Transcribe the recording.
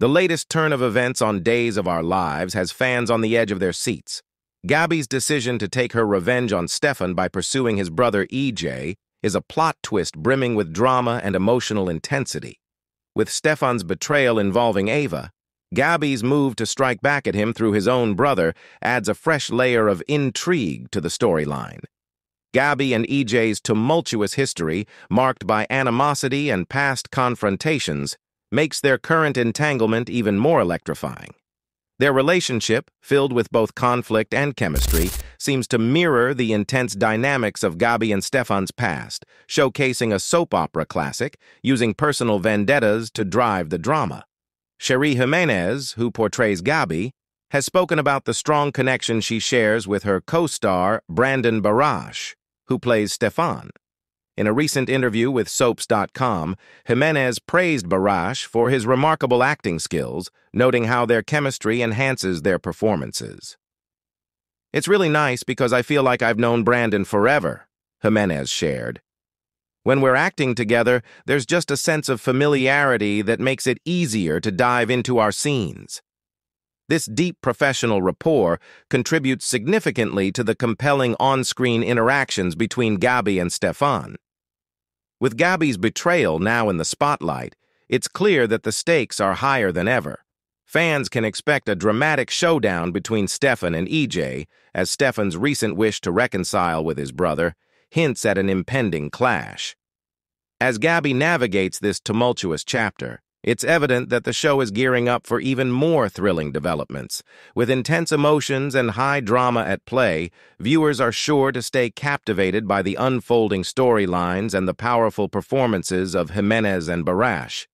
The latest turn of events on Days of Our Lives has fans on the edge of their seats. Gabi's decision to take her revenge on Stefan by pursuing his brother EJ is a plot twist brimming with drama and emotional intensity. With Stefan's betrayal involving Ava, Gabi's move to strike back at him through his own brother adds a fresh layer of intrigue to the storyline. Gabi and EJ's tumultuous history, marked by animosity and past confrontations, makes their current entanglement even more electrifying. Their relationship, filled with both conflict and chemistry, seems to mirror the intense dynamics of Gabi and Stefan's past, showcasing a soap opera classic using personal vendettas to drive the drama. Cherie Jimenez, who portrays Gabi, has spoken about the strong connection she shares with her co-star Brandon Barash, who plays Stefan. In a recent interview with Soaps.com, Jimenez praised Barash for his remarkable acting skills, noting how their chemistry enhances their performances. It's really nice because I feel like I've known Brandon forever, Jimenez shared. When we're acting together, there's just a sense of familiarity that makes it easier to dive into our scenes. This deep professional rapport contributes significantly to the compelling on-screen interactions between Gabi and Stefan. With Gabi's betrayal now in the spotlight, it's clear that the stakes are higher than ever. Fans can expect a dramatic showdown between Stefan and EJ, as Stefan's recent wish to reconcile with his brother hints at an impending clash. As Gabi navigates this tumultuous chapter, it's evident that the show is gearing up for even more thrilling developments. With intense emotions and high drama at play, viewers are sure to stay captivated by the unfolding storylines and the powerful performances of Jimenez and Barash.